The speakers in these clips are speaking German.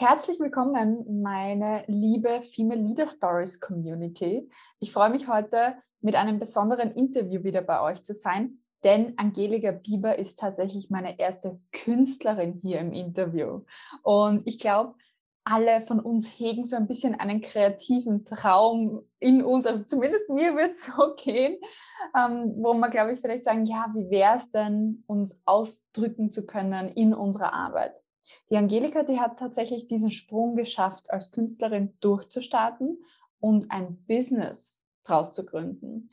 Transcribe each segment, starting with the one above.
Herzlich willkommen, meine liebe Female Leader Stories Community. Ich freue mich heute mit einem besonderen Interview wieder bei euch zu sein, denn Angelika Bieber ist tatsächlich meine erste Künstlerin hier im Interview. Und ich glaube, alle von uns hegen so ein bisschen einen kreativen Traum in uns, also zumindest mir wird es so gehen, ähm, wo man, glaube ich, vielleicht sagen, ja, wie wäre es denn, uns ausdrücken zu können in unserer Arbeit? Die Angelika, die hat tatsächlich diesen Sprung geschafft, als Künstlerin durchzustarten und ein Business draus zu gründen.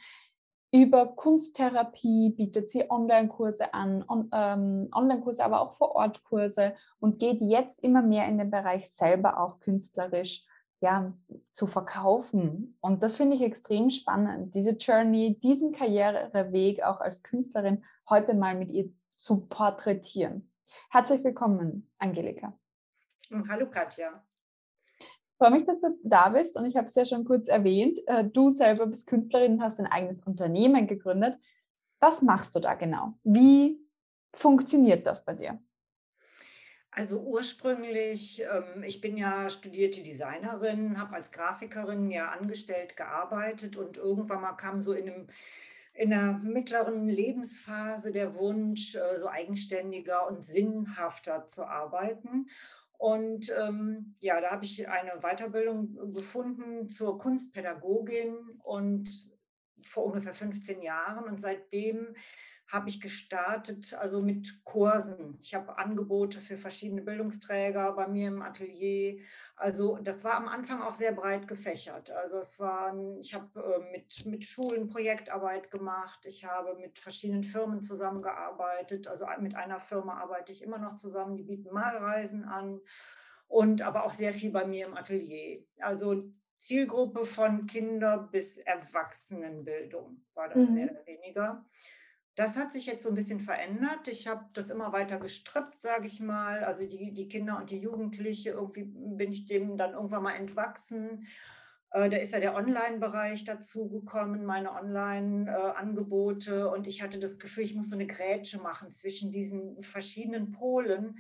Über Kunsttherapie bietet sie Online-Kurse an, on, ähm, Online-Kurse, aber auch Vor-Ort-Kurse und geht jetzt immer mehr in den Bereich selber auch künstlerisch ja, zu verkaufen. Und das finde ich extrem spannend, diese Journey, diesen Karriereweg auch als Künstlerin heute mal mit ihr zu porträtieren. Herzlich willkommen, Angelika. Hm, hallo Katja. Ich freue mich, dass du da bist und ich habe es ja schon kurz erwähnt. Äh, du selber bist Künstlerin und hast ein eigenes Unternehmen gegründet. Was machst du da genau? Wie funktioniert das bei dir? Also ursprünglich, ähm, ich bin ja studierte Designerin, habe als Grafikerin ja angestellt gearbeitet und irgendwann mal kam so in einem in der mittleren Lebensphase der Wunsch, äh, so eigenständiger und sinnhafter zu arbeiten. Und ähm, ja, da habe ich eine Weiterbildung gefunden zur Kunstpädagogin und vor ungefähr 15 Jahren. Und seitdem habe ich gestartet, also mit Kursen. Ich habe Angebote für verschiedene Bildungsträger bei mir im Atelier. Also das war am Anfang auch sehr breit gefächert. Also es waren, ich habe äh, mit, mit Schulen Projektarbeit gemacht. Ich habe mit verschiedenen Firmen zusammengearbeitet. Also mit einer Firma arbeite ich immer noch zusammen. Die bieten Malreisen an und aber auch sehr viel bei mir im Atelier. Also Zielgruppe von Kinder bis Erwachsenenbildung war das mhm. mehr oder weniger. Das hat sich jetzt so ein bisschen verändert. Ich habe das immer weiter gestrippt, sage ich mal. Also die, die Kinder und die Jugendliche, irgendwie bin ich dem dann irgendwann mal entwachsen. Äh, da ist ja der Online-Bereich dazugekommen, meine Online-Angebote. Und ich hatte das Gefühl, ich muss so eine Grätsche machen zwischen diesen verschiedenen Polen.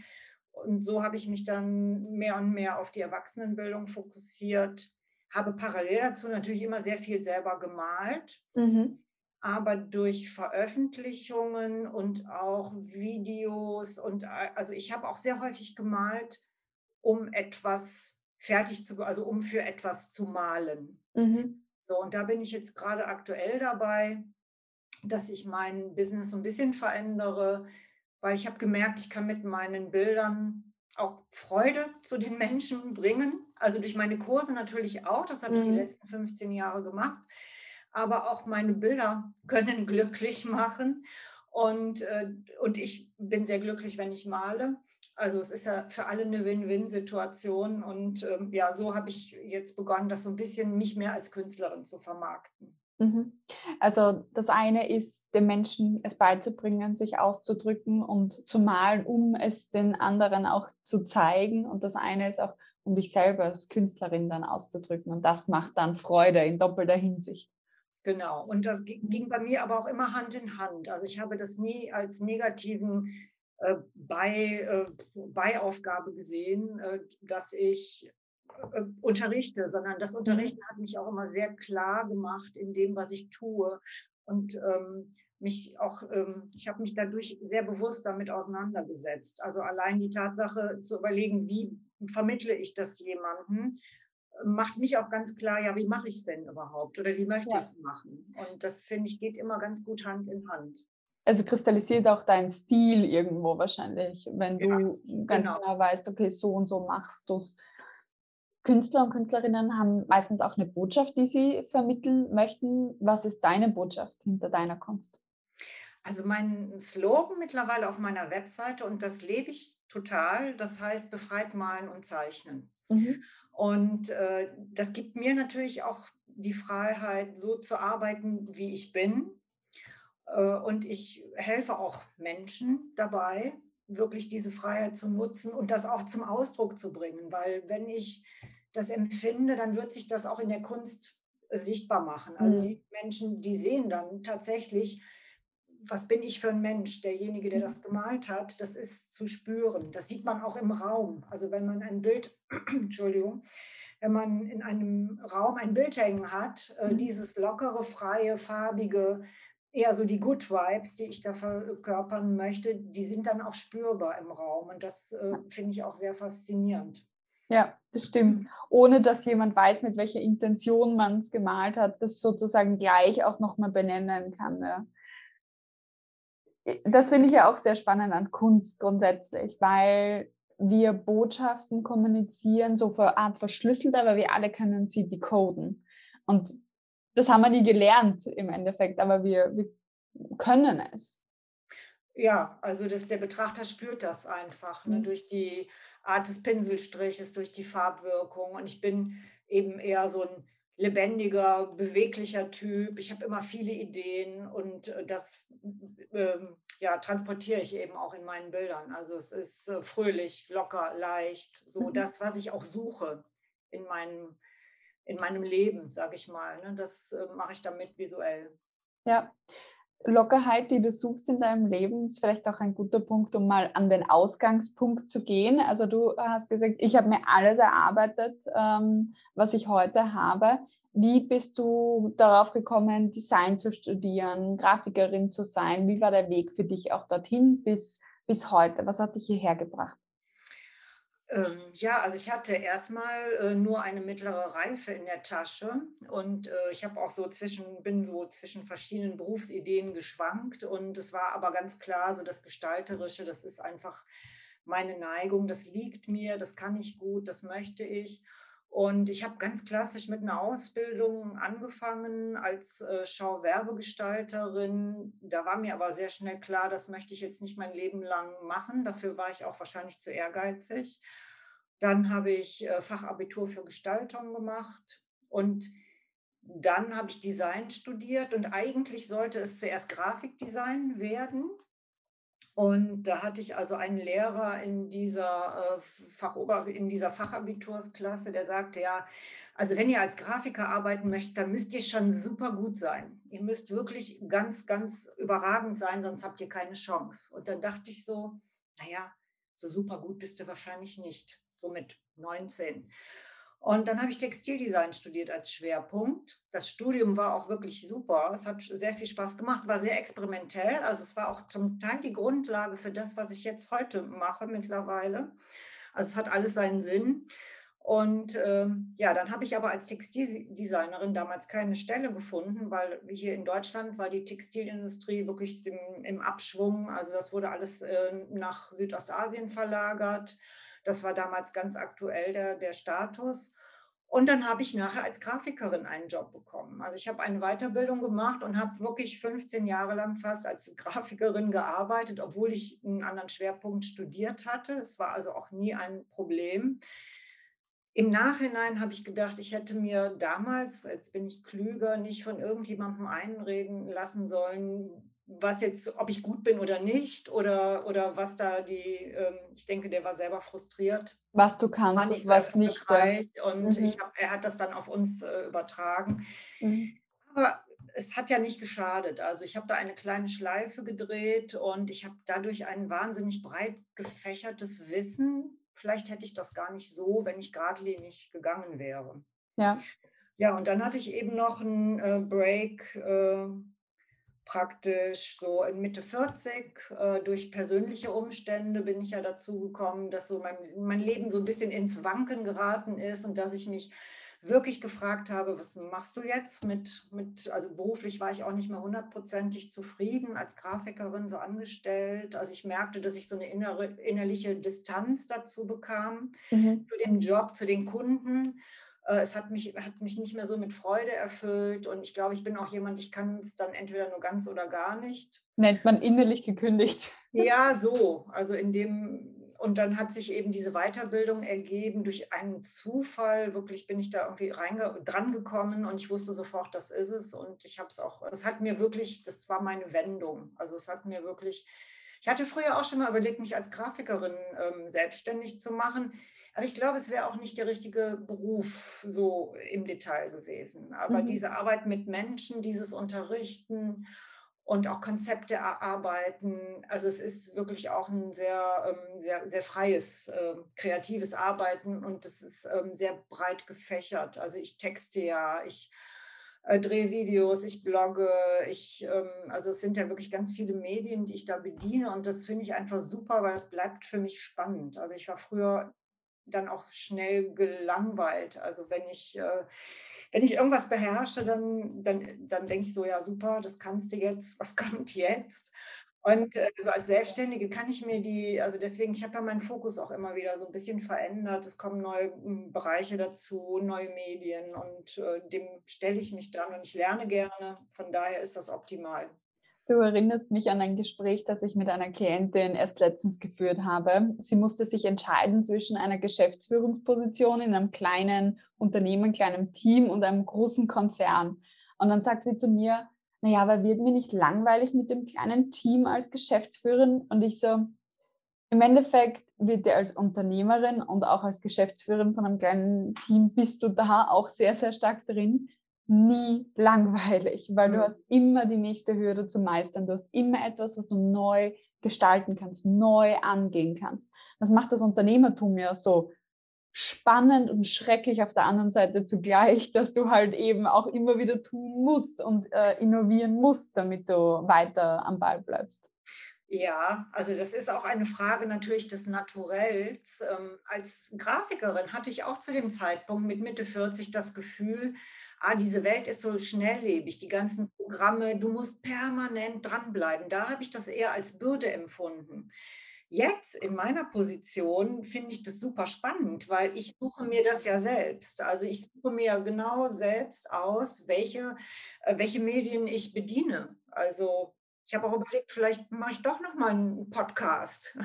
Und so habe ich mich dann mehr und mehr auf die Erwachsenenbildung fokussiert, habe parallel dazu natürlich immer sehr viel selber gemalt. Mhm aber durch Veröffentlichungen und auch Videos und also ich habe auch sehr häufig gemalt, um etwas fertig zu, also um für etwas zu malen. Mhm. So, und da bin ich jetzt gerade aktuell dabei, dass ich mein Business so ein bisschen verändere, weil ich habe gemerkt, ich kann mit meinen Bildern auch Freude zu den Menschen bringen. Also durch meine Kurse natürlich auch, das habe mhm. ich die mhm. letzten 15 Jahre gemacht aber auch meine Bilder können glücklich machen. Und, äh, und ich bin sehr glücklich, wenn ich male. Also es ist ja für alle eine Win-Win-Situation. Und ähm, ja, so habe ich jetzt begonnen, das so ein bisschen mich mehr als Künstlerin zu vermarkten. Mhm. Also das eine ist, den Menschen es beizubringen, sich auszudrücken und zu malen, um es den anderen auch zu zeigen. Und das eine ist auch, um dich selber als Künstlerin dann auszudrücken. Und das macht dann Freude in doppelter Hinsicht. Genau. Und das ging bei mir aber auch immer Hand in Hand. Also ich habe das nie als negativen äh, bei, äh, Beiaufgabe gesehen, äh, dass ich äh, unterrichte, sondern das mhm. Unterrichten hat mich auch immer sehr klar gemacht in dem, was ich tue. Und ähm, mich auch, ähm, ich habe mich dadurch sehr bewusst damit auseinandergesetzt. Also allein die Tatsache zu überlegen, wie vermittle ich das jemandem, macht mich auch ganz klar, ja, wie mache ich es denn überhaupt oder wie möchte ja. ich es machen? Und das finde ich geht immer ganz gut Hand in Hand. Also kristallisiert auch dein Stil irgendwo wahrscheinlich, wenn du ja, ganz genau. genau weißt, okay, so und so machst du es. Künstler und Künstlerinnen haben meistens auch eine Botschaft, die sie vermitteln möchten. Was ist deine Botschaft hinter deiner Kunst? Also mein Slogan mittlerweile auf meiner Webseite und das lebe ich total, das heißt befreit malen und zeichnen. Mhm. Und äh, das gibt mir natürlich auch die Freiheit, so zu arbeiten, wie ich bin. Äh, und ich helfe auch Menschen dabei, wirklich diese Freiheit zu nutzen und das auch zum Ausdruck zu bringen. Weil wenn ich das empfinde, dann wird sich das auch in der Kunst äh, sichtbar machen. Also die Menschen, die sehen dann tatsächlich, was bin ich für ein Mensch? Derjenige, der das gemalt hat, das ist zu spüren. Das sieht man auch im Raum. Also wenn man ein Bild, Entschuldigung, wenn man in einem Raum ein Bild hängen hat, äh, mhm. dieses lockere, freie, farbige, eher so die Good Vibes, die ich da verkörpern möchte, die sind dann auch spürbar im Raum. Und das äh, finde ich auch sehr faszinierend. Ja, das stimmt. Mhm. Ohne dass jemand weiß, mit welcher Intention man es gemalt hat, das sozusagen gleich auch nochmal benennen kann. Ja. Das finde ich ja auch sehr spannend an Kunst grundsätzlich, weil wir Botschaften kommunizieren, so für Art verschlüsselt, aber wir alle können sie decoden. Und das haben wir nie gelernt im Endeffekt, aber wir, wir können es. Ja, also das, der Betrachter spürt das einfach ne, mhm. durch die Art des Pinselstriches, durch die Farbwirkung. Und ich bin eben eher so ein lebendiger, beweglicher Typ. Ich habe immer viele Ideen und äh, das ähm, ja, transportiere ich eben auch in meinen Bildern. Also es ist äh, fröhlich, locker, leicht, so mhm. das, was ich auch suche in meinem, in meinem Leben, sage ich mal. Ne? Das äh, mache ich damit visuell. Ja, Lockerheit, die du suchst in deinem Leben, ist vielleicht auch ein guter Punkt, um mal an den Ausgangspunkt zu gehen. Also du hast gesagt, ich habe mir alles erarbeitet, ähm, was ich heute habe. Wie bist du darauf gekommen, Design zu studieren, Grafikerin zu sein? Wie war der Weg für dich auch dorthin bis, bis heute? Was hat dich hierher gebracht? Ähm, ja, also ich hatte erstmal äh, nur eine mittlere Reife in der Tasche und äh, ich habe auch so zwischen, bin so zwischen verschiedenen Berufsideen geschwankt und es war aber ganz klar, so das Gestalterische, das ist einfach meine Neigung, das liegt mir, das kann ich gut, das möchte ich. Und ich habe ganz klassisch mit einer Ausbildung angefangen als äh, Schauwerbegestalterin. Da war mir aber sehr schnell klar, das möchte ich jetzt nicht mein Leben lang machen. Dafür war ich auch wahrscheinlich zu ehrgeizig. Dann habe ich äh, Fachabitur für Gestaltung gemacht und dann habe ich Design studiert und eigentlich sollte es zuerst Grafikdesign werden. Und da hatte ich also einen Lehrer in dieser, äh, Fachober in dieser Fachabitursklasse, der sagte, ja, also wenn ihr als Grafiker arbeiten möchtet, dann müsst ihr schon super gut sein. Ihr müsst wirklich ganz, ganz überragend sein, sonst habt ihr keine Chance. Und dann dachte ich so, naja, so super gut bist du wahrscheinlich nicht, so mit 19. Und dann habe ich Textildesign studiert als Schwerpunkt. Das Studium war auch wirklich super. Es hat sehr viel Spaß gemacht, war sehr experimentell. Also es war auch zum Teil die Grundlage für das, was ich jetzt heute mache mittlerweile. Also es hat alles seinen Sinn. Und äh, ja, dann habe ich aber als Textildesignerin damals keine Stelle gefunden, weil hier in Deutschland war die Textilindustrie wirklich im, im Abschwung. Also das wurde alles äh, nach Südostasien verlagert. Das war damals ganz aktuell der, der Status. Und dann habe ich nachher als Grafikerin einen Job bekommen. Also ich habe eine Weiterbildung gemacht und habe wirklich 15 Jahre lang fast als Grafikerin gearbeitet, obwohl ich einen anderen Schwerpunkt studiert hatte. Es war also auch nie ein Problem. Im Nachhinein habe ich gedacht, ich hätte mir damals, jetzt bin ich klüger, nicht von irgendjemandem einreden lassen sollen, was jetzt, ob ich gut bin oder nicht, oder, oder was da die, ähm, ich denke, der war selber frustriert. Was du kannst und was nicht. Und mhm. ich hab, er hat das dann auf uns äh, übertragen. Mhm. Aber es hat ja nicht geschadet. Also ich habe da eine kleine Schleife gedreht und ich habe dadurch ein wahnsinnig breit gefächertes Wissen. Vielleicht hätte ich das gar nicht so, wenn ich geradlinig gegangen wäre. Ja. Ja, und dann hatte ich eben noch einen äh, Break. Äh, praktisch so in Mitte 40 äh, durch persönliche Umstände bin ich ja dazu gekommen, dass so mein, mein Leben so ein bisschen ins Wanken geraten ist und dass ich mich wirklich gefragt habe, was machst du jetzt mit, mit also beruflich war ich auch nicht mehr hundertprozentig zufrieden als Grafikerin so angestellt. Also ich merkte, dass ich so eine innere, innerliche Distanz dazu bekam mhm. zu dem Job, zu den Kunden es hat mich, hat mich nicht mehr so mit Freude erfüllt und ich glaube, ich bin auch jemand, ich kann es dann entweder nur ganz oder gar nicht. Nennt man innerlich gekündigt. Ja, so. Also in dem, und dann hat sich eben diese Weiterbildung ergeben durch einen Zufall. Wirklich bin ich da irgendwie dran gekommen und ich wusste sofort, das ist es. Und ich habe es auch, es hat mir wirklich, das war meine Wendung. Also es hat mir wirklich, ich hatte früher auch schon mal überlegt, mich als Grafikerin ähm, selbstständig zu machen. Aber ich glaube, es wäre auch nicht der richtige Beruf so im Detail gewesen. Aber mhm. diese Arbeit mit Menschen, dieses Unterrichten und auch Konzepte erarbeiten. Also es ist wirklich auch ein sehr, ähm, sehr, sehr freies, äh, kreatives Arbeiten und es ist ähm, sehr breit gefächert. Also ich texte ja, ich äh, drehe Videos, ich blogge, ich, ähm, also es sind ja wirklich ganz viele Medien, die ich da bediene und das finde ich einfach super, weil es bleibt für mich spannend. Also ich war früher dann auch schnell gelangweilt. Also wenn ich äh, wenn ich irgendwas beherrsche, dann, dann, dann denke ich so, ja super, das kannst du jetzt, was kommt jetzt? Und äh, so als Selbstständige kann ich mir die, also deswegen, ich habe ja meinen Fokus auch immer wieder so ein bisschen verändert. Es kommen neue hm, Bereiche dazu, neue Medien und äh, dem stelle ich mich dann und ich lerne gerne. Von daher ist das optimal. Du erinnerst mich an ein Gespräch, das ich mit einer Klientin erst letztens geführt habe. Sie musste sich entscheiden zwischen einer Geschäftsführungsposition in einem kleinen Unternehmen, kleinem Team und einem großen Konzern. Und dann sagt sie zu mir, naja, aber wird mir nicht langweilig mit dem kleinen Team als Geschäftsführerin? Und ich so, im Endeffekt wird dir als Unternehmerin und auch als Geschäftsführerin von einem kleinen Team bist du da auch sehr, sehr stark drin nie langweilig, weil du hast immer die nächste Hürde zu meistern. Du hast immer etwas, was du neu gestalten kannst, neu angehen kannst. Das macht das Unternehmertum ja so spannend und schrecklich auf der anderen Seite zugleich, dass du halt eben auch immer wieder tun musst und äh, innovieren musst, damit du weiter am Ball bleibst. Ja, also das ist auch eine Frage natürlich des Naturells. Ähm, als Grafikerin hatte ich auch zu dem Zeitpunkt mit Mitte 40 das Gefühl, ah, diese Welt ist so schnelllebig, die ganzen Programme, du musst permanent dranbleiben. Da habe ich das eher als Bürde empfunden. Jetzt in meiner Position finde ich das super spannend, weil ich suche mir das ja selbst. Also ich suche mir genau selbst aus, welche, äh, welche Medien ich bediene. Also ich habe auch überlegt, vielleicht mache ich doch noch mal einen Podcast.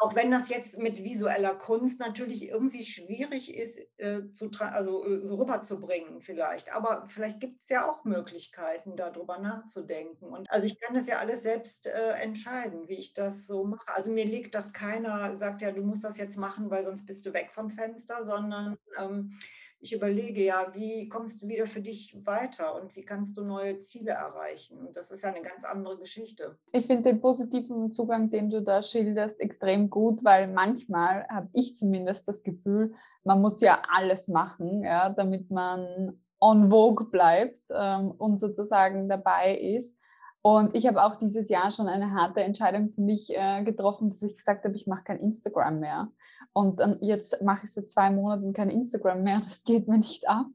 Auch wenn das jetzt mit visueller Kunst natürlich irgendwie schwierig ist, äh, zu, also äh, so rüberzubringen vielleicht. Aber vielleicht gibt es ja auch Möglichkeiten, darüber nachzudenken. Und also ich kann das ja alles selbst äh, entscheiden, wie ich das so mache. Also mir legt das keiner, sagt ja, du musst das jetzt machen, weil sonst bist du weg vom Fenster, sondern ähm, ich überlege ja, wie kommst du wieder für dich weiter und wie kannst du neue Ziele erreichen? Und das ist ja eine ganz andere Geschichte. Ich finde den positiven Zugang, den du da schilderst, extrem gut, weil manchmal habe ich zumindest das Gefühl, man muss ja alles machen, ja, damit man on vogue bleibt ähm, und sozusagen dabei ist. Und ich habe auch dieses Jahr schon eine harte Entscheidung für mich äh, getroffen, dass ich gesagt habe, ich mache kein Instagram mehr. Und dann jetzt mache ich seit zwei Monaten kein Instagram mehr, das geht mir nicht ab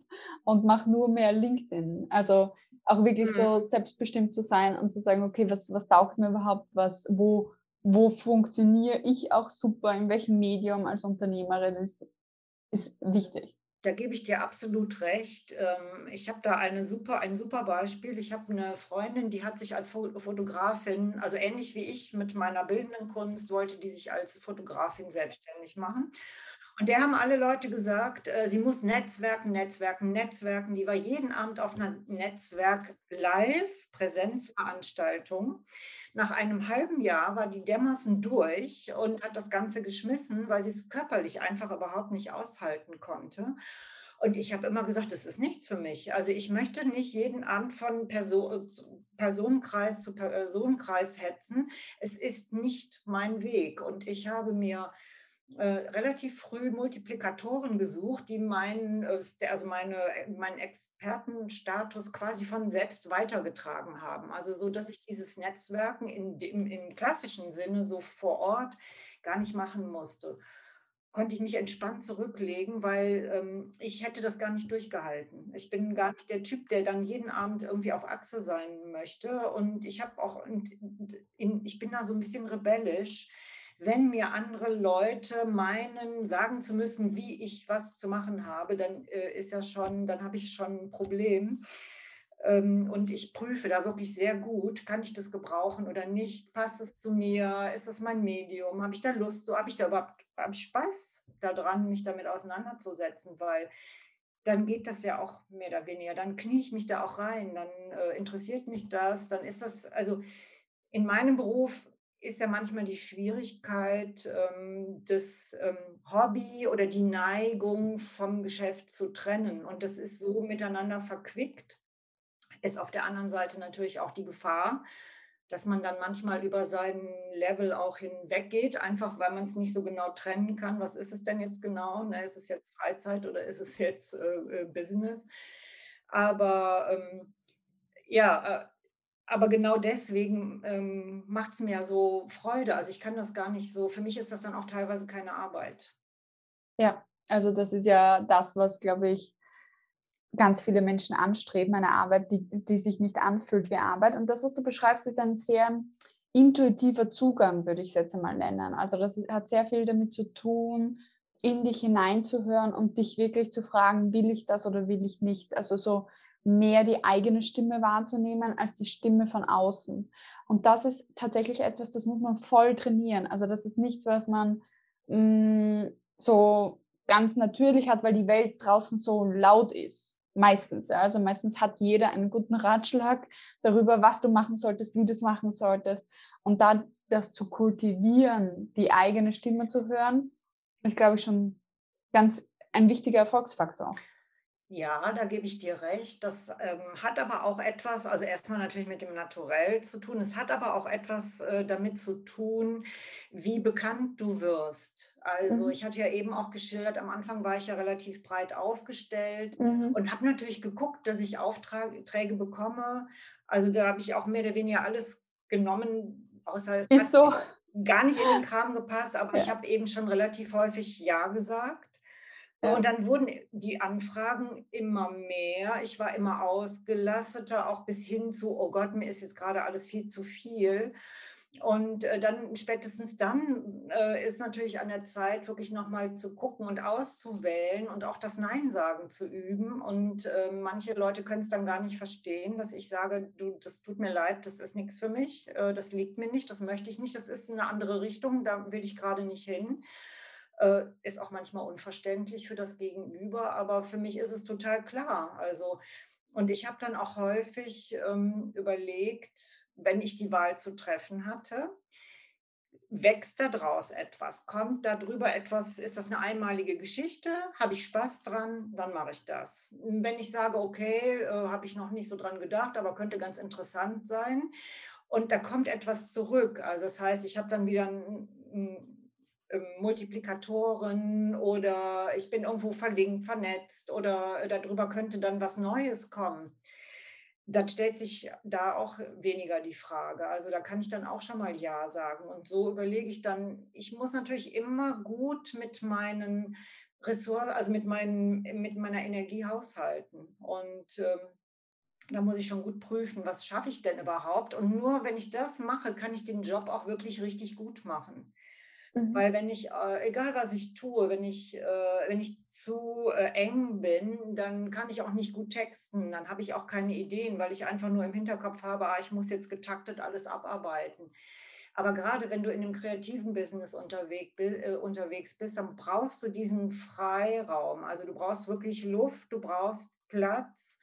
und mache nur mehr LinkedIn. Also auch wirklich mhm. so selbstbestimmt zu sein und zu sagen, okay, was, was taugt mir überhaupt, was, wo, wo funktioniere ich auch super, in welchem Medium als Unternehmerin ist, ist wichtig. Da gebe ich dir absolut recht. Ähm, ich habe da eine super, ein super Beispiel. Ich habe eine Freundin, die hat sich als Fotografin, also ähnlich wie ich mit meiner bildenden Kunst, wollte die sich als Fotografin selbstständig machen. Und der haben alle Leute gesagt, äh, sie muss Netzwerken, Netzwerken, Netzwerken. Die war jeden Abend auf einer Netzwerk-Live-Präsenzveranstaltung. Nach einem halben Jahr war die dermaßen durch und hat das Ganze geschmissen, weil sie es körperlich einfach überhaupt nicht aushalten konnte. Und ich habe immer gesagt, das ist nichts für mich. Also ich möchte nicht jeden Abend von Person, Personenkreis zu Personenkreis hetzen. Es ist nicht mein Weg. Und ich habe mir äh, relativ früh Multiplikatoren gesucht, die meinen, äh, also meine, meinen Expertenstatus quasi von selbst weitergetragen haben. Also so, dass ich dieses Netzwerken in dem, im klassischen Sinne so vor Ort gar nicht machen musste. Konnte ich mich entspannt zurücklegen, weil ähm, ich hätte das gar nicht durchgehalten. Ich bin gar nicht der Typ, der dann jeden Abend irgendwie auf Achse sein möchte. Und ich habe auch, in, ich bin da so ein bisschen rebellisch wenn mir andere Leute meinen, sagen zu müssen, wie ich was zu machen habe, dann äh, ist ja schon, dann habe ich schon ein Problem. Ähm, und ich prüfe da wirklich sehr gut, kann ich das gebrauchen oder nicht? Passt es zu mir? Ist das mein Medium? Habe ich da Lust? Habe ich da überhaupt hab Spaß daran, mich damit auseinanderzusetzen? Weil dann geht das ja auch mehr oder weniger. Dann knie ich mich da auch rein, dann äh, interessiert mich das, dann ist das, also in meinem Beruf ist ja manchmal die Schwierigkeit, ähm, das ähm, Hobby oder die Neigung vom Geschäft zu trennen. Und das ist so miteinander verquickt, ist auf der anderen Seite natürlich auch die Gefahr, dass man dann manchmal über seinen Level auch hinweggeht, einfach weil man es nicht so genau trennen kann. Was ist es denn jetzt genau? Ne, ist es jetzt Freizeit oder ist es jetzt äh, äh Business? Aber ähm, ja, äh, aber genau deswegen ähm, macht es mir so Freude. Also ich kann das gar nicht so, für mich ist das dann auch teilweise keine Arbeit. Ja, also das ist ja das, was, glaube ich, ganz viele Menschen anstreben, eine Arbeit, die, die sich nicht anfühlt wie Arbeit. Und das, was du beschreibst, ist ein sehr intuitiver Zugang, würde ich es jetzt einmal nennen. Also das hat sehr viel damit zu tun, in dich hineinzuhören und dich wirklich zu fragen, will ich das oder will ich nicht. Also so mehr die eigene Stimme wahrzunehmen als die Stimme von außen. Und das ist tatsächlich etwas, das muss man voll trainieren. Also das ist nichts, was man mh, mm, so ganz natürlich hat, weil die Welt draußen so laut ist. Meistens. Ja. Also meistens hat jeder einen guten Ratschlag darüber, was du machen solltest, wie du es machen solltest. Und da das zu kultivieren, die eigene Stimme zu hören, ist, glaube ich, schon ganz ein wichtiger Erfolgsfaktor. Ja, da gebe ich dir recht. Das ähm, hat aber auch etwas, also erstmal natürlich mit dem Naturell zu tun. Es hat aber auch etwas äh, damit zu tun, wie bekannt du wirst. Also mhm. ich hatte ja eben auch geschildert, am Anfang war ich ja relativ breit aufgestellt mhm. und habe natürlich geguckt, dass ich Aufträge bekomme. Also da habe ich auch mehr oder weniger alles genommen, außer es Ist hat so. gar nicht in den Kram gepasst, aber ja. ich habe eben schon relativ häufig Ja gesagt. Und dann wurden die Anfragen immer mehr. Ich war immer ausgelasteter, auch bis hin zu, oh Gott, mir ist jetzt gerade alles viel zu viel. Und äh, dann spätestens dann äh, ist natürlich an der Zeit, wirklich nochmal zu gucken und auszuwählen und auch das Nein sagen zu üben. Und äh, manche Leute können es dann gar nicht verstehen, dass ich sage, du, das tut mir leid, das ist nichts für mich, äh, das liegt mir nicht, das möchte ich nicht, das ist eine andere Richtung, da will ich gerade nicht hin. Äh, ist auch manchmal unverständlich für das Gegenüber, aber für mich ist es total klar. Also, und ich habe dann auch häufig ähm, überlegt, wenn ich die Wahl zu treffen hatte, wächst daraus etwas? Kommt darüber etwas? Ist das eine einmalige Geschichte? Habe ich Spaß dran? Dann mache ich das. Wenn ich sage, okay, äh, habe ich noch nicht so dran gedacht, aber könnte ganz interessant sein. Und da kommt etwas zurück. Also das heißt, ich habe dann wieder ein, ein Multiplikatoren oder ich bin irgendwo verlinkt, vernetzt oder darüber könnte dann was Neues kommen. Dann stellt sich da auch weniger die Frage. Also da kann ich dann auch schon mal Ja sagen. Und so überlege ich dann, ich muss natürlich immer gut mit meinen Ressourcen, also mit, meinen, mit meiner Energie haushalten. Und ähm, da muss ich schon gut prüfen, was schaffe ich denn überhaupt. Und nur wenn ich das mache, kann ich den Job auch wirklich richtig gut machen. Mhm. Weil wenn ich, äh, egal was ich tue, wenn ich, äh, wenn ich zu äh, eng bin, dann kann ich auch nicht gut texten, dann habe ich auch keine Ideen, weil ich einfach nur im Hinterkopf habe, ah, ich muss jetzt getaktet alles abarbeiten. Aber gerade wenn du in einem kreativen Business unterwegs, äh, unterwegs bist, dann brauchst du diesen Freiraum. Also du brauchst wirklich Luft, du brauchst Platz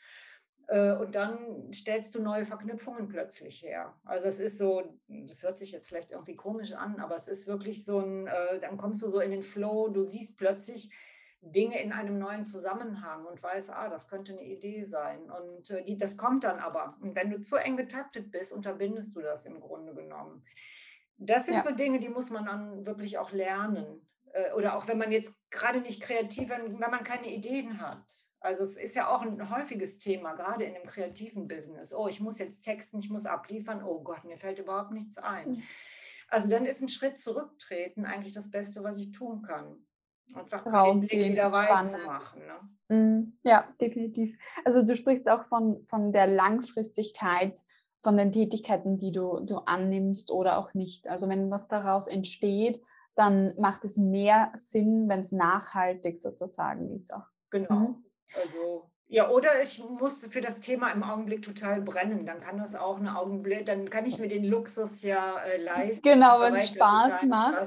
und dann stellst du neue Verknüpfungen plötzlich her. Also es ist so, das hört sich jetzt vielleicht irgendwie komisch an, aber es ist wirklich so ein, äh, dann kommst du so in den Flow, du siehst plötzlich Dinge in einem neuen Zusammenhang und weißt, ah, das könnte eine Idee sein. Und äh, die, das kommt dann aber. Und wenn du zu eng getaktet bist, unterbindest du das im Grunde genommen. Das sind ja. so Dinge, die muss man dann wirklich auch lernen. Oder auch wenn man jetzt gerade nicht kreativ, wenn, wenn man keine Ideen hat also es ist ja auch ein häufiges Thema, gerade in dem kreativen Business. Oh, ich muss jetzt texten, ich muss abliefern. Oh Gott, mir fällt überhaupt nichts ein. Mhm. Also dann ist ein Schritt zurücktreten eigentlich das Beste, was ich tun kann. Einfach den Blick wieder weiterzumachen. Ne? Mhm. Ja, definitiv. Also du sprichst auch von, von der Langfristigkeit von den Tätigkeiten, die du, du annimmst oder auch nicht. Also wenn was daraus entsteht, dann macht es mehr Sinn, wenn es nachhaltig sozusagen ist. Auch. Genau. Mhm. Also ja, oder ich muss für das Thema im Augenblick total brennen. Dann kann das auch eine Augenblick, dann kann ich mir den Luxus ja äh, leisten. Genau, wenn es Spaß macht.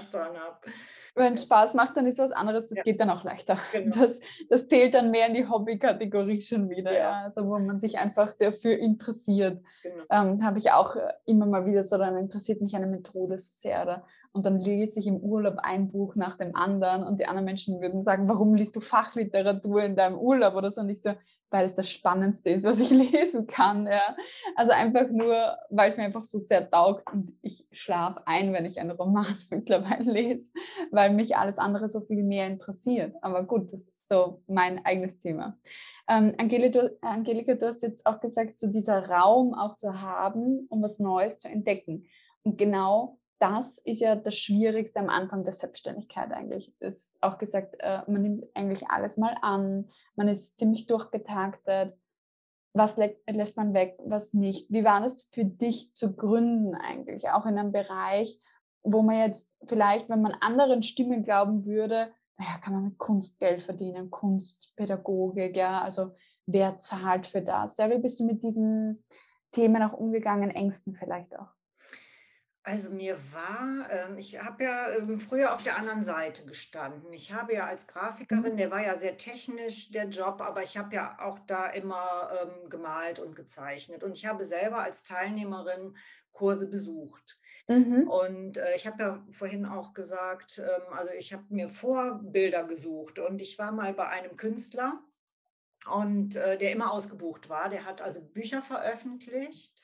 Wenn es Spaß macht, dann ist was anderes, das ja. geht dann auch leichter. Genau. Das, das zählt dann mehr in die Hobby-Kategorie schon wieder, ja. Also wo man sich einfach dafür interessiert. Genau. Ähm, Habe ich auch immer mal wieder so, dann interessiert mich eine Methode so sehr oder, und dann lese ich im Urlaub ein Buch nach dem anderen und die anderen Menschen würden sagen, warum liest du Fachliteratur in deinem Urlaub oder so und ich so, weil es das Spannendste ist, was ich lesen kann. Ja. Also einfach nur, weil es mir einfach so sehr taugt und ich schlafe ein, wenn ich einen Roman mittlerweile lese, weil mich alles andere so viel mehr interessiert. Aber gut, das ist so mein eigenes Thema. Ähm, Angelika, Angelika, du hast jetzt auch gesagt, so dieser Raum auch zu haben, um was Neues zu entdecken. Und genau das ist ja das Schwierigste am Anfang der Selbstständigkeit eigentlich. Du hast auch gesagt, äh, man nimmt eigentlich alles mal an, man ist ziemlich durchgetaktet. Was lä lässt man weg, was nicht? Wie war das für dich zu gründen eigentlich? Auch in einem Bereich, wo man jetzt vielleicht, wenn man anderen Stimmen glauben würde, naja, kann man mit Kunst Geld verdienen, Kunstpädagogik, ja, also wer zahlt für das? Ja, wie bist du mit diesen Themen auch umgegangen, Ängsten vielleicht auch? Also mir war, ähm, ich habe ja ähm, früher auf der anderen Seite gestanden. Ich habe ja als Grafikerin, Mhm. der war ja sehr technisch, der Job, aber ich habe ja auch da immer ähm, gemalt und gezeichnet. Und ich habe selber als Teilnehmerin Kurse besucht. Mhm. Und äh, ich habe ja vorhin auch gesagt, ähm, also ich habe mir Vorbilder gesucht und ich war mal bei einem Künstler und äh, der immer ausgebucht war. Der hat also Bücher veröffentlicht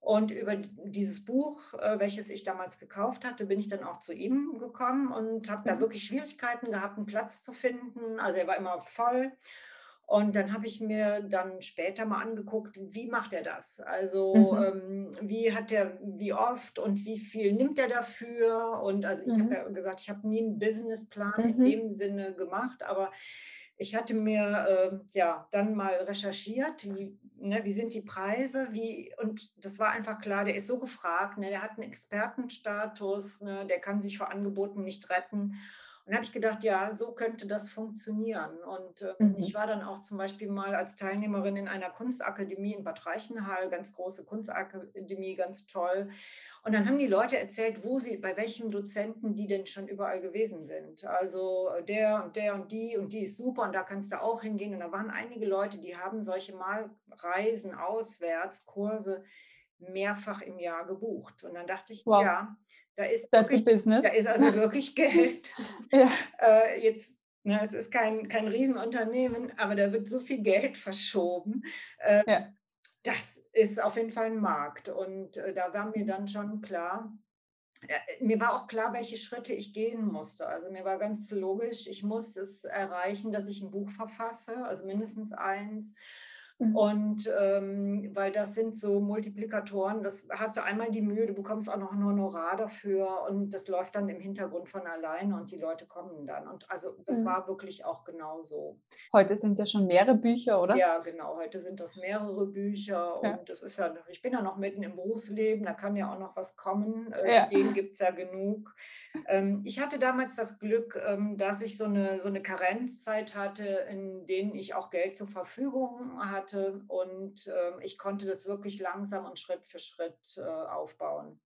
und über dieses Buch, äh, welches ich damals gekauft hatte, bin ich dann auch zu ihm gekommen und habe da Mhm. wirklich Schwierigkeiten gehabt, einen Platz zu finden. Also er war immer voll. Und dann habe ich mir dann später mal angeguckt, wie macht er das? Also Mhm. ähm, wie hat er, wie oft und wie viel nimmt er dafür? Und also ich habe Mhm. ja gesagt, ich habe nie einen Businessplan in Mhm. dem Sinne gemacht, aber ich hatte mir ähm, ja dann mal recherchiert, wie, ne, wie sind die Preise, wie, und das war einfach klar, der ist so gefragt, ne, der hat einen Expertenstatus, ne, der kann sich vor Angeboten nicht retten. Und da habe ich gedacht, ja, so könnte das funktionieren. Und ich Mhm. war dann auch zum Beispiel mal als Teilnehmerin in einer Kunstakademie in Bad Reichenhall, ganz große Kunstakademie, ganz toll. Und dann haben die Leute erzählt, wo sie, bei welchem Dozenten die denn schon überall gewesen sind. Also äh, der und der und die und die ist super und da kannst du auch hingehen. Und da waren einige Leute, die haben solche Malreisen auswärts, Kurse mehrfach im Jahr gebucht. Und dann dachte ich, Wow, ja, da ist wirklich, da ist also wirklich Geld. Ja. Äh, jetzt, ne, es ist kein, kein Riesenunternehmen, aber da wird so viel Geld verschoben. Äh, Ja. das ist auf jeden Fall ein Markt. Und äh, da war mir dann schon klar, äh, mir war auch klar, welche Schritte ich gehen musste. Also mir war ganz logisch, ich muss es erreichen, dass ich ein Buch verfasse, also mindestens eins. Mhm. Und ähm, weil das sind so Multiplikatoren, das hast du einmal die Mühe, du bekommst auch noch ein Honorar dafür und das läuft dann im Hintergrund von alleine und die Leute kommen dann. Und also das Mhm. war wirklich auch genau so. Heute sind ja schon mehrere Bücher, oder? Ja, genau. Heute sind das mehrere Bücher Ja. und das ist ja, ich bin ja noch mitten im Berufsleben, da kann ja auch noch was kommen. Äh, Ja. Ideen gibt es ja genug. Ähm, ich hatte damals das Glück, ähm, dass ich so eine, so eine Karenzzeit hatte, in denen ich auch Geld zur Verfügung hatte und ähm, ich konnte das wirklich langsam und Schritt für Schritt äh, aufbauen.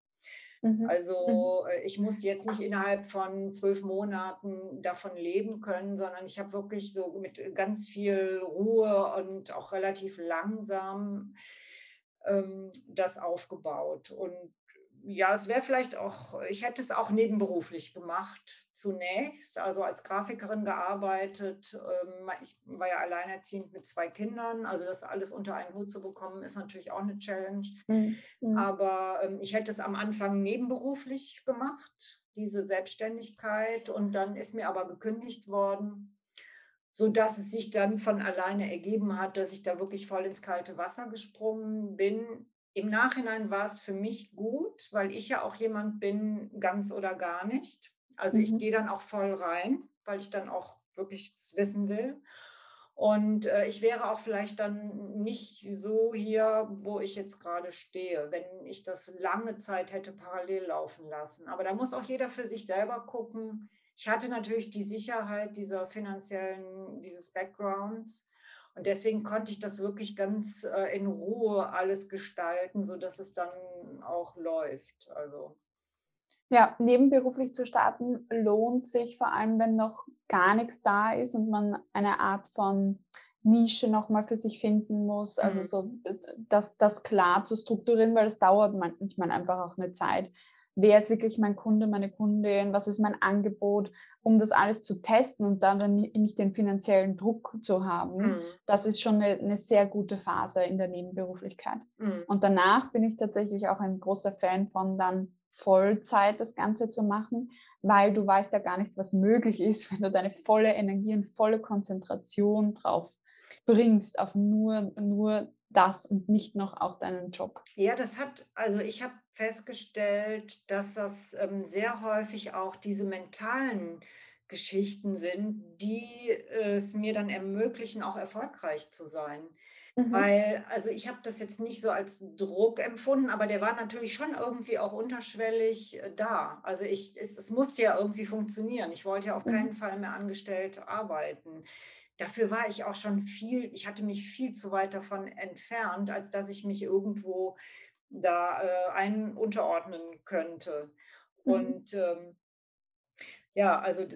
Mhm. Mhm. Also äh, ich musste jetzt nicht innerhalb von zwölf Monaten davon leben können, sondern ich habe wirklich so mit ganz viel Ruhe und auch relativ langsam ähm, das aufgebaut. Und ja, es wäre vielleicht auch, ich hätte es auch nebenberuflich gemacht zunächst, also als Grafikerin gearbeitet. Ähm, ich war ja alleinerziehend mit zwei Kindern, also das alles unter einen Hut zu bekommen, ist natürlich auch eine Challenge. Mhm. Mhm. Aber ähm, ich hätte es am Anfang nebenberuflich gemacht, diese Selbstständigkeit. Und dann ist mir aber gekündigt worden, sodass es sich dann von alleine ergeben hat, dass ich da wirklich voll ins kalte Wasser gesprungen bin. Im Nachhinein war es für mich gut, weil ich ja auch jemand bin, ganz oder gar nicht. Also ich Mhm. gehe dann auch voll rein, weil ich dann auch wirklich wissen will. Und äh, ich wäre auch vielleicht dann nicht so hier, wo ich jetzt gerade stehe, wenn ich das lange Zeit hätte parallel laufen lassen. Aber da muss auch jeder für sich selber gucken. Ich hatte natürlich die Sicherheit dieser finanziellen, dieses Backgrounds. Und deswegen konnte ich das wirklich ganz äh, in Ruhe alles gestalten, sodass es dann auch läuft. Also Ja, nebenberuflich zu starten lohnt sich vor allem, wenn noch gar nichts da ist und man eine Art von Nische nochmal für sich finden muss. Also Mhm. so, das, das klar zu strukturieren, weil es dauert manchmal einfach auch eine Zeit, wer ist wirklich mein Kunde, meine Kundin, was ist mein Angebot, um das alles zu testen und dann, dann nicht den finanziellen Druck zu haben. Mhm. Das ist schon eine, eine, sehr gute Phase in der Nebenberuflichkeit. Mhm. Und danach bin ich tatsächlich auch ein großer Fan von dann Vollzeit das Ganze zu machen, weil du weißt ja gar nicht, was möglich ist, wenn du deine volle Energie und volle Konzentration drauf bringst, auf nur, nur das und nicht noch auch deinen Job. Ja, das hat, also ich habe festgestellt, dass das ähm, sehr häufig auch diese mentalen Geschichten sind, die es mir dann ermöglichen, auch erfolgreich zu sein. Mhm. Weil, also ich habe das jetzt nicht so als Druck empfunden, aber der war natürlich schon irgendwie auch unterschwellig äh, da. Also ich, es, es musste ja irgendwie funktionieren. Ich wollte ja auf keinen mhm. Fall mehr angestellt arbeiten. Dafür war ich auch schon viel, ich hatte mich viel zu weit davon entfernt, als dass ich mich irgendwo da äh, ein unterordnen könnte. Mhm. Und ähm, ja, also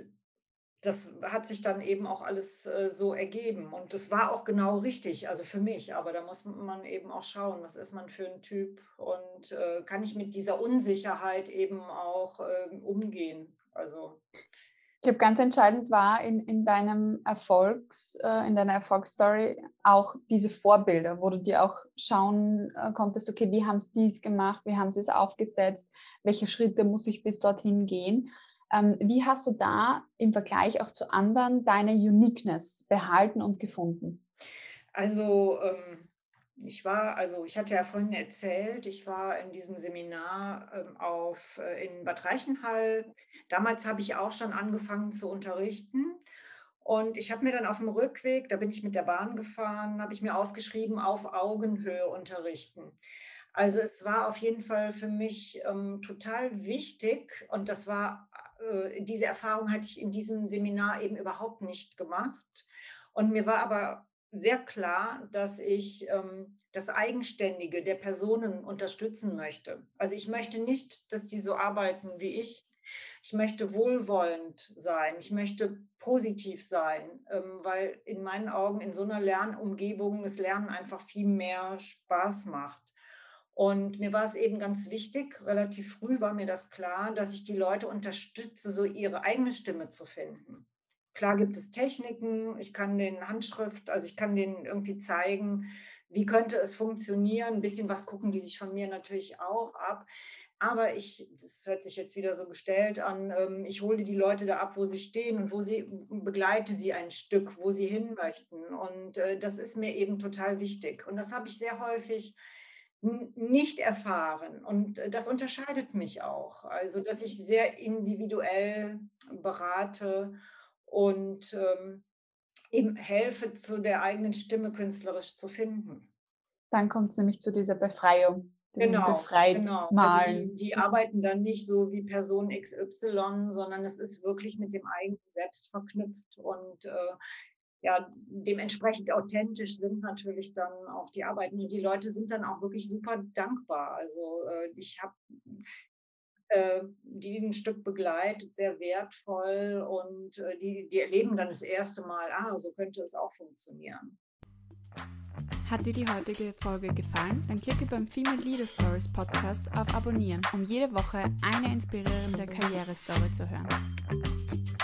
das hat sich dann eben auch alles äh, so ergeben. Und das war auch genau richtig, also für mich. Aber da muss man eben auch schauen, was ist man für ein Typ und äh, kann ich mit dieser Unsicherheit eben auch äh, umgehen. Also. Ich glaube, ganz entscheidend war in, in deinem Erfolgs, äh, in deiner Erfolgsstory auch diese Vorbilder, wo du dir auch schauen äh, konntest, okay, wie haben sie dies gemacht, wie haben sie es aufgesetzt, welche Schritte muss ich bis dorthin gehen. Ähm, wie hast du da im Vergleich auch zu anderen deine Uniqueness behalten und gefunden? Also ähm, ich war, also ich hatte ja vorhin erzählt, ich war in diesem Seminar ähm, auf, äh, in Bad Reichenhall. Damals habe ich auch schon angefangen zu unterrichten. Und ich habe mir dann auf dem Rückweg, da bin ich mit der Bahn gefahren, habe ich mir aufgeschrieben, auf Augenhöhe unterrichten. Also es war auf jeden Fall für mich ähm, total wichtig und das war äh, diese Erfahrung hatte ich in diesem Seminar eben überhaupt nicht gemacht. Und mir war aber sehr klar, dass ich ähm, das Eigenständige der Personen unterstützen möchte. Also ich möchte nicht, dass die so arbeiten wie ich. Ich möchte wohlwollend sein. Ich möchte positiv sein, ähm, weil in meinen Augen in so einer Lernumgebung das Lernen einfach viel mehr Spaß macht. Und mir war es eben ganz wichtig, relativ früh war mir das klar, dass ich die Leute unterstütze, so ihre eigene Stimme zu finden. Klar gibt es Techniken, ich kann den Handschrift, also ich kann denen irgendwie zeigen, wie könnte es funktionieren. Ein bisschen was gucken die sich von mir natürlich auch ab. Aber ich, das hört sich jetzt wieder so gestellt an, ähm, ich hole die Leute da ab, wo sie stehen und wo sie begleite sie ein Stück, wo sie hin möchten. Und äh, das ist mir eben total wichtig. Und das habe ich sehr häufig nicht erfahren. Und äh, das unterscheidet mich auch. Also, dass ich sehr individuell berate und ähm, eben helfe, zu der eigenen Stimme künstlerisch zu finden. Dann kommt es nämlich zu dieser Befreiung. Genau, genau. Also die, die, arbeiten dann nicht so wie Person XY, sondern es ist wirklich mit dem eigenen Selbst verknüpft. Und äh, ja, dementsprechend authentisch sind natürlich dann auch die Arbeiten und die Leute sind dann auch wirklich super dankbar. Also äh, ich habe äh, die ein Stück begleitet, sehr wertvoll und äh, die, die erleben dann das erste Mal, ah, so könnte es auch funktionieren. Hat dir die heutige Folge gefallen? Dann klicke beim Female Leader Stories Podcast auf Abonnieren, um jede Woche eine inspirierende Karrierestory zu hören.